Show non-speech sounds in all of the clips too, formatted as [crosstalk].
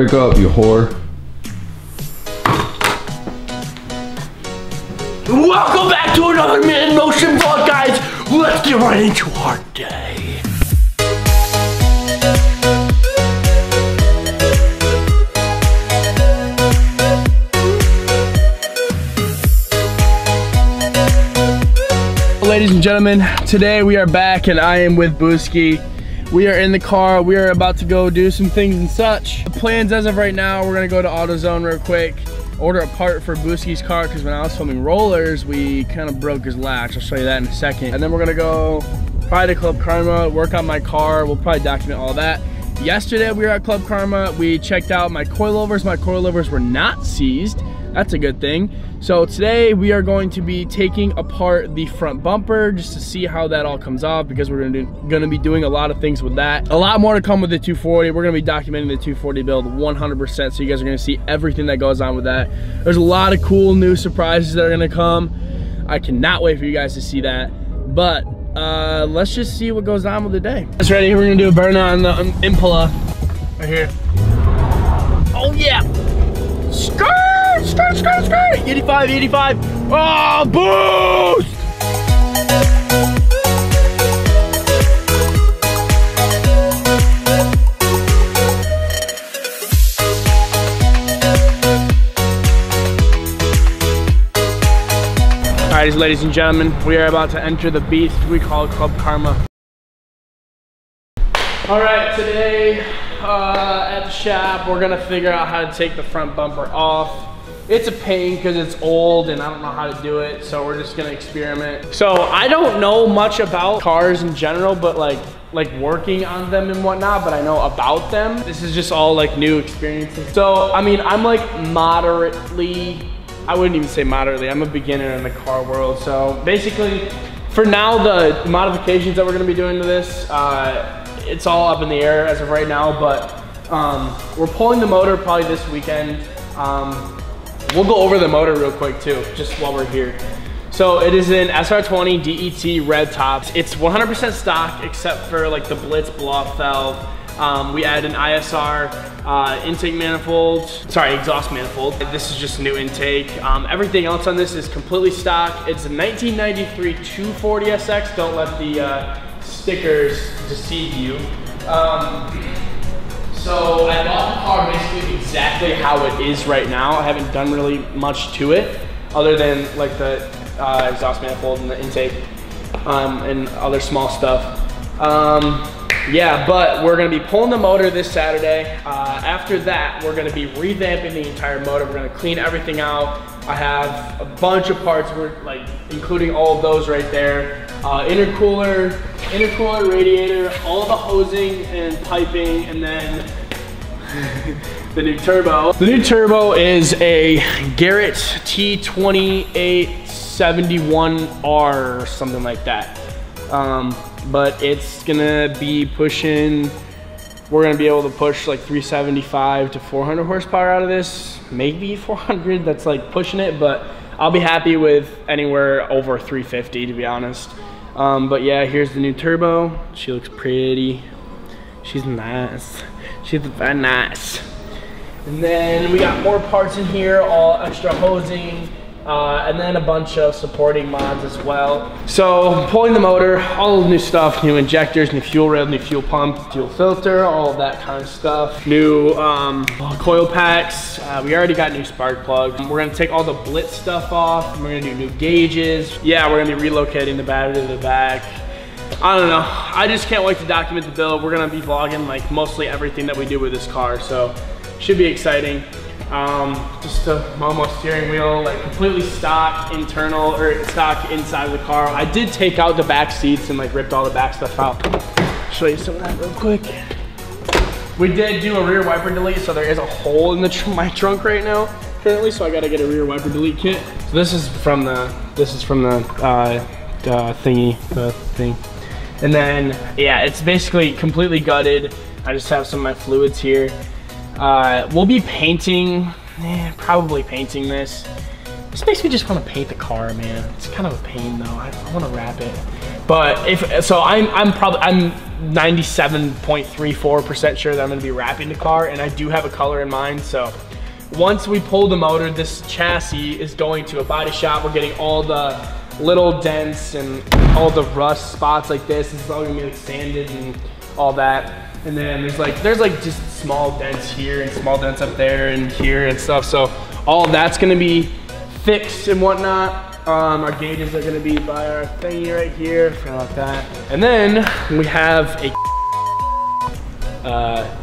Wake up, you whore. Welcome back to another Mitten Motion vlog, guys. Let's get right into our day. Ladies and gentlemen, today we are back and I am with Booski. We are in the car. We are about to go do some things and such. The plans as of right now, we're gonna go to AutoZone real quick, order a part for Booski's car because when I was filming rollers, we kind of broke his latch. I'll show you that in a second. And then we're gonna go probably to Club Karma, work on my car. We'll probably document all that. Yesterday we were at Club Karma. We checked out my coilovers. My coilovers were not seized. That's a good thing. So today we are going to be taking apart the front bumper just to see how that all comes off because we're gonna, do, gonna be doing a lot of things with that. A lot more to come with the 240. We're gonna be documenting the 240 build 100% so you guys are gonna see everything that goes on with that. There's a lot of cool new surprises that are gonna come. I cannot wait for you guys to see that. But uh, let's just see what goes on with the day. That's ready, we're gonna do a burn on the um, Impala right here. Oh yeah, skirt! Skirt, skirt, skirt. 85, 85. Oh, boost! All right, ladies and gentlemen, we are about to enter the beast we call Club Karma. All right, today uh, at the shop, we're gonna figure out how to take the front bumper off. It's a pain because it's old and I don't know how to do it, so we're just gonna experiment. So I don't know much about cars in general, but like like working on them and whatnot, but I know about them. This is just all like new experiences. So, I mean, I'm like moderately, I wouldn't even say moderately, I'm a beginner in the car world. So basically, for now, the modifications that we're gonna be doing to this, uh, it's all up in the air as of right now, but um, we're pulling the motor probably this weekend. Um, We'll go over the motor real quick too, just while we're here. So it is an SR20 DET red tops. It's 100% stock except for like the Blitz blow-off valve. Um, we add an ISR uh, intake manifold, sorry, exhaust manifold. This is just new intake. Um, everything else on this is completely stock. It's a 1993 240SX. Don't let the uh, stickers deceive you. Um, so I bought the car basically how it is right now. I haven't done really much to it other than like the uh, exhaust manifold and the intake um, and other small stuff. Um, yeah, but we're gonna be pulling the motor this Saturday. Uh, after that, we're gonna be revamping the entire motor. We're gonna clean everything out. I have a bunch of parts, we're like including all of those right there. Uh, intercooler, intercooler, radiator, all the hosing and piping, and then [laughs] the new turbo. The new turbo is a Garrett T2871R or something like that. Um, but it's gonna be pushing, we're gonna be able to push like 375 to 400 horsepower out of this. Maybe 400, that's like pushing it, but I'll be happy with anywhere over 350 to be honest. Um, but yeah, here's the new turbo. She looks pretty. She's nice. She's very nice. And then we got more parts in here, all extra hosing, uh, and then a bunch of supporting mods as well. So pulling the motor, all the new stuff, new injectors, new fuel rail, new fuel pump, fuel filter, all of that kind of stuff. New um, coil packs. Uh, we already got new spark plugs. We're gonna take all the Blitz stuff off. We're gonna do new gauges. Yeah, we're gonna be relocating the battery to the back. I don't know. I just can't wait to document the build. We're gonna be vlogging like mostly everything that we do with this car. So should be exciting. Um, just a Momo steering wheel, like completely stock internal or stock inside of the car. I did take out the back seats and like ripped all the back stuff out. Show you some of that real quick. We did do a rear wiper delete, so there is a hole in the tr my trunk right now currently, so I gotta get a rear wiper delete kit. So this is from the this is from the uh, uh, thingy, the thing. And then yeah, it's basically completely gutted. I just have some of my fluids here. Uh, we'll be painting, eh, probably painting this. Just basically just want to paint the car, man. It's kind of a pain though. I, I want to wrap it. But if so, I'm I'm probably I'm 97.34% sure that I'm gonna be wrapping the car and I do have a color in mind. So once we pull the motor, this chassis is going to a body shop. We're getting all the little dents and all the rust spots like this. This is all gonna be like sanded and all that. And then there's like, there's like just small dents here and small dents up there and here and stuff. So all that's gonna be fixed and whatnot. Um, our gauges are gonna be by our thingy right here, something like that. And then we have a, uh,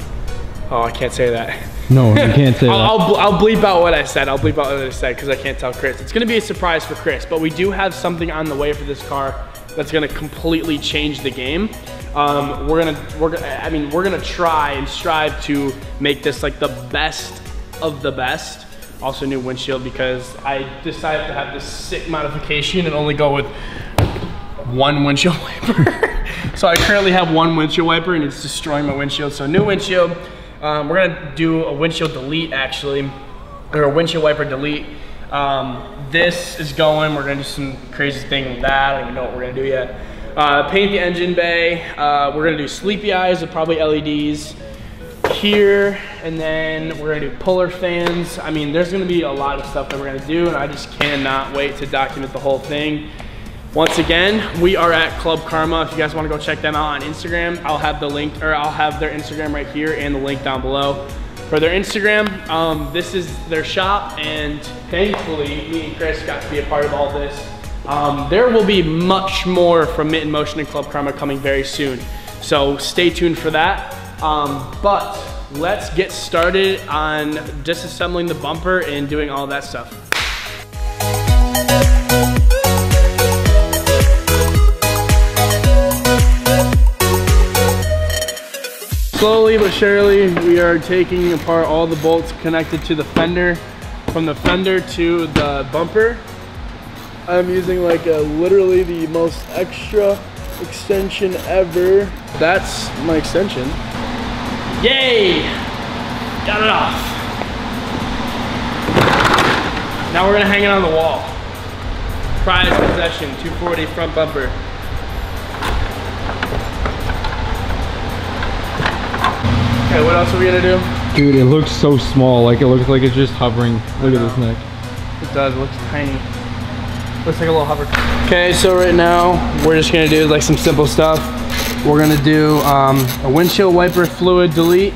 oh, I can't say that. No, you can't say. [laughs] I'll, I'll, I'll bleep out what I said. I'll bleep out what I said because I can't tell Chris. It's gonna be a surprise for Chris, but we do have something on the way for this car that's gonna completely change the game. Um, we're gonna, we're gonna, I mean, we're gonna try and strive to make this like the best of the best. Also new windshield because I decided to have this sick modification and only go with one windshield [laughs] wiper. so I currently have one windshield wiper and it's destroying my windshield. So new windshield. Um, we're gonna do a windshield delete actually, or a windshield wiper delete. Um, this is going, we're gonna do some crazy thing with that. I don't even know what we're gonna do yet. Uh, paint the engine bay. Uh, we're gonna do sleepy eyes with probably LEDs here, and then we're gonna do puller fans. I mean, there's gonna be a lot of stuff that we're gonna do, and I just cannot wait to document the whole thing. Once again, we are at Club Karma. If you guys wanna go check them out on Instagram, I'll have the link, or I'll have their Instagram right here and the link down below. For their Instagram, um, this is their shop, and thankfully, me and Chris got to be a part of all this. Um, there will be much more from Mitten Motion and Club Karma coming very soon. So stay tuned for that. Um, but let's get started on disassembling the bumper and doing all that stuff. Slowly but surely, we are taking apart all the bolts connected to the fender, from the fender to the bumper. I'm using like a, literally the most extra extension ever. That's my extension. Yay! Got it off. Now we're gonna hang it on the wall. Prize possession, 240 front bumper. Else are we gonna do? Dude, it looks so small. Like it looks like it's just hovering. Look at this neck. It does, it looks tiny. Looks like a little hover. Okay, so right now, we're just gonna do like some simple stuff. We're gonna do um, a windshield wiper fluid delete.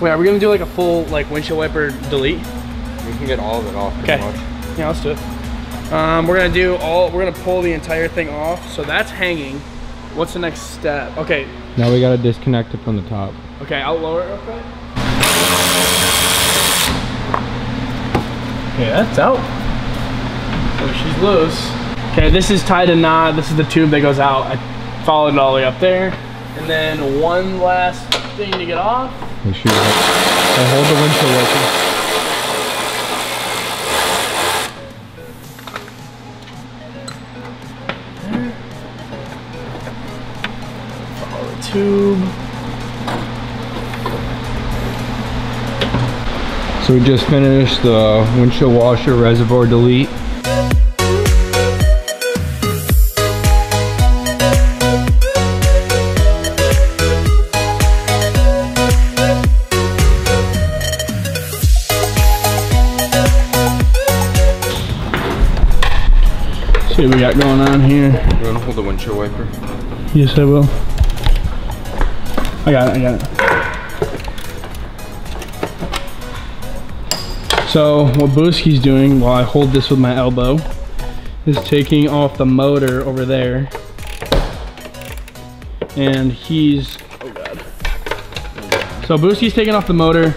Wait, are we gonna do like a full like windshield wiper delete? We can get all of it off pretty Okay. much. Yeah, let's do it. Um, we're gonna do all, we're gonna pull the entire thing off. So that's hanging. What's the next step? Okay, Now we gotta disconnect it from the top. okay, I'll lower it real quick. Okay, that's out. So she's loose. Okay, this is tied to knot. This is the tube that goes out. I followed it all the way up there. And then one last thing to get off. Make sure you hold, hold the windshield wiper. Tube. So we just finished the windshield washer reservoir delete. See what we got going on here. You wanna hold the windshield wiper? Yes, I will. I got it, I got it. So what Booski's doing while I hold this with my elbow is taking off the motor over there. And he's, oh God. So Booski's taking off the motor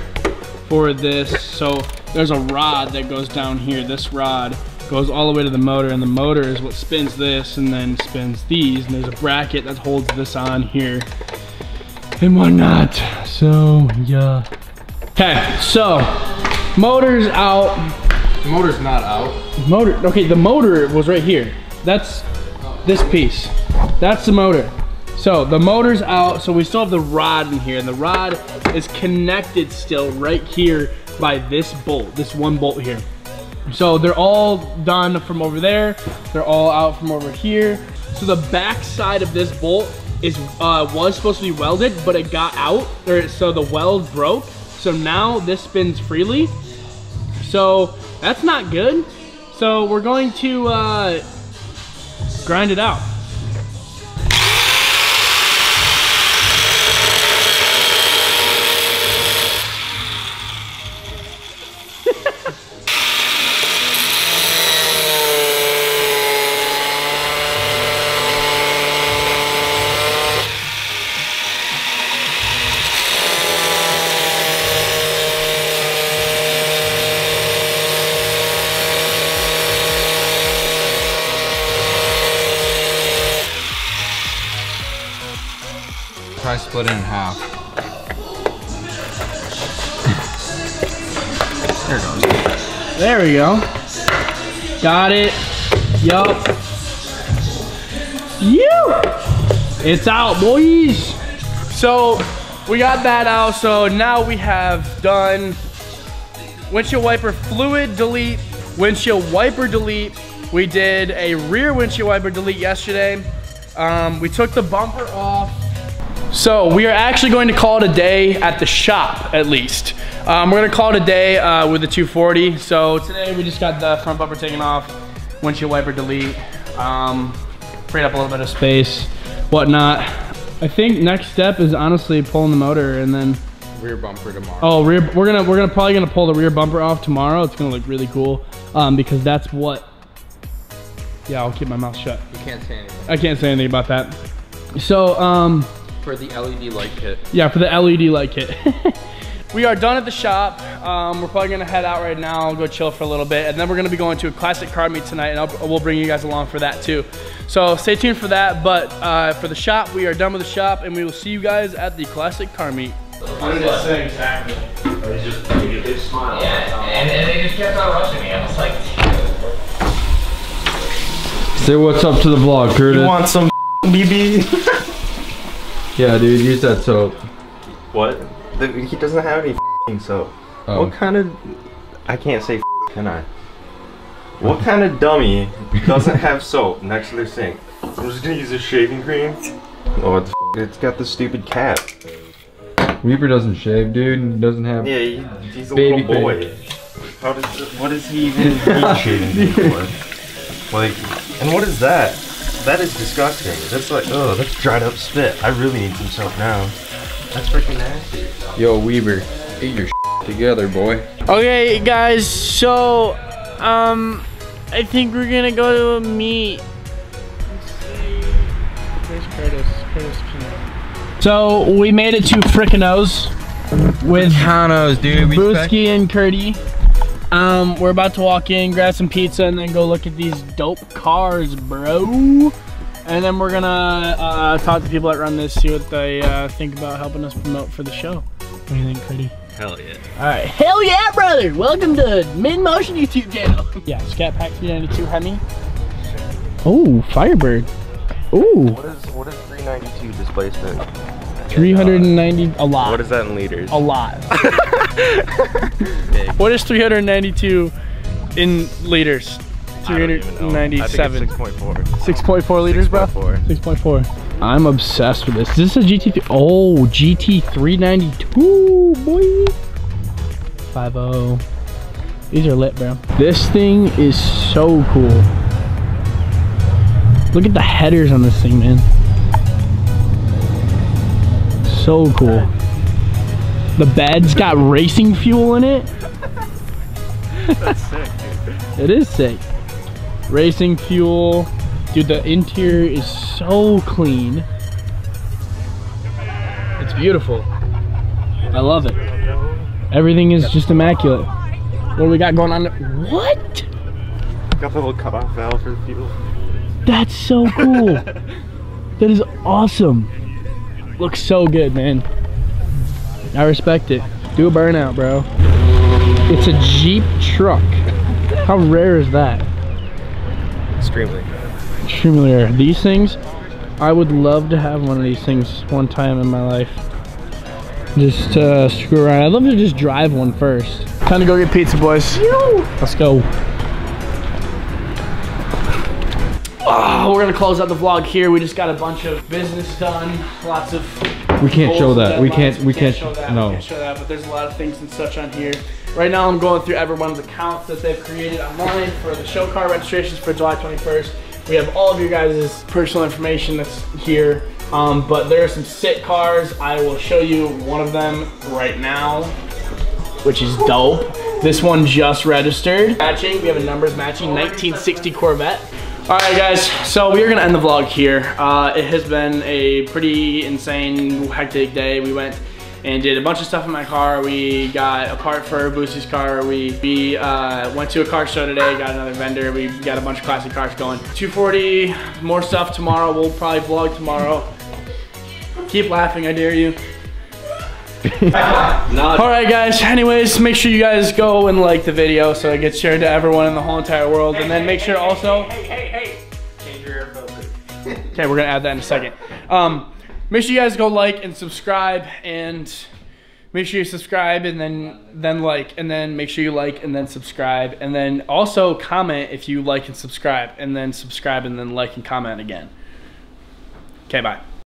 for this. So there's a rod that goes down here. This rod goes all the way to the motor and the motor is what spins this and then spins these. And there's a bracket that holds this on here and whatnot. So yeah. Okay, so motor's out. The motor's not out. Motor, okay, the motor was right here. That's this piece. That's the motor. So the motor's out, so we still have the rod in here, and the rod is connected still right here by this bolt, this one bolt here. So they're all done from over there. They're all out from over here. So the back side of this bolt is uh, was supposed to be welded, but it got out, or so the weld broke. So now this spins freely. So that's not good. So we're going to uh, grind it out. Split it in half. there it goes. There we go. Got it. Yup. You. It's out, boys. So we got that out. So now we have done windshield wiper fluid delete, windshield wiper delete. We did a rear windshield wiper delete yesterday. Um, we took the bumper off. So we are actually going to call it a day at the shop, at least. Um, we're gonna call it a day uh, with the 240. So today we just got the front bumper taken off, windshield wiper delete, um, freed up a little bit of space, whatnot. I think next step is honestly pulling the motor and then, Rear bumper tomorrow. oh, rear, we're gonna we're gonna probably gonna pull the rear bumper off tomorrow. It's gonna look really cool um, because that's what. Yeah, I'll keep my mouth shut. You can't say anything. I can't say anything about that. So, um, For the LED light kit. yeah, for the LED light kit. [laughs] we are done at the shop. Um, we're probably gonna head out right now, go chill for a little bit, and then we're gonna be going to a classic car meet tonight, and I'll, we'll bring you guys along for that too. So stay tuned for that. But uh, for the shop, we are done with the shop, and we will see you guys at the classic car meet. What did it say exactly? Or he just he, he smiled. Yeah, and, and they just kept on rushing me. I was like, Say what's up to the vlog, Curtis. You want some [laughs] BB? [laughs] yeah, dude, use that soap. What? The, he doesn't have any f***ing soap. Oh. What kind of... I can't say f***, can I? What kind of dummy doesn't have soap next to their sink? I'm just gonna use a shaving cream. Oh, what the f***? It's got the stupid cap. Reaper doesn't shave, dude. and Doesn't have. Yeah, he, he's a Baby little boy. How does... What does he even [laughs] need shaving cream for? Like, and what is that? That is disgusting. That's like, oh, that's dried up spit. I really need some soap now. That's freaking nasty. Yo, Weaver, get your together, boy. Okay, guys. So, um, I think we're gonna go to a meet. Where's Curtis? Curtis. So we made it to Frickinos with Canos, dude. We Brewski and Curdy. Um, we're about to walk in, grab some pizza, and then go look at these dope cars, bro. And then we're gonna uh, talk to people that run this, see what they uh, think about helping us promote for the show. What do you think, Curdy? Hell yeah. All right, hell yeah, brother! Welcome to Mitten Motion YouTube channel. [laughs] yeah, Scat Pack 392 Hemi. Oh, Firebird. Ooh, What is what is 392 displacement? 390, a lot. What is that in liters? A lot. [laughs] [laughs] what is 392 in liters? I don't even know. I think it's 397. 6.4. 6.4 liters, bro? 6.4. 6.4. I'm obsessed with this. Is this a GT? Oh, GT 392, boy. 50. These are lit, bro. This thing is so cool. Look at the headers on this thing, man. So cool. The bed's got racing fuel in it. That's sick, dude. [laughs] It is sick. Racing fuel. Dude, the interior is so clean. It's beautiful. I love it. Everything is just immaculate. What do we got going on? What? Got the little cutoff valve for the fuel. That's so cool. [laughs] that is awesome. Looks so good, man. I respect it. Do a burnout, bro. It's a Jeep truck. How rare is that? Extremely. extremely rare. These things, I would love to have one of these things one time in my life. Just uh, screw around. I'd love to just drive one first. Time to go get pizza, boys. Let's go. oh, we're gonna close out the vlog here. We just got a bunch of business done. Lots of. We can't show that. We can't- we can't- show that. no. We can't show that. But there's a lot of things and such on here. Right now, I'm going through everyone's accounts that they've created online for the show car registrations for July 21st. We have all of your guys' personal information that's here. Um, but there are some sit cars. I will show you one of them right now which is dope. This one just registered. Matching, we have a numbers matching 1960 Corvette. All right, guys, so we are gonna end the vlog here. Uh, it has been a pretty insane, hectic day. We went and did a bunch of stuff in my car. We got a part for Booski's car. We, we uh, went to a car show today, got another vendor. We got a bunch of classic cars going. 240, more stuff tomorrow. We'll probably vlog tomorrow. Keep laughing, I dare you. [laughs] All right, guys. Anyways, make sure you guys go and like the video so it gets shared to everyone in the whole entire world, and then make sure also. Hey, hey, hey! Change your air filter. [laughs] Okay, we're gonna add that in a second. Um, make sure you guys go like and subscribe, and make sure you subscribe and then then like, and then make sure you like and then subscribe, and then also comment if you like and subscribe, and then subscribe and then like and comment again. Okay, bye.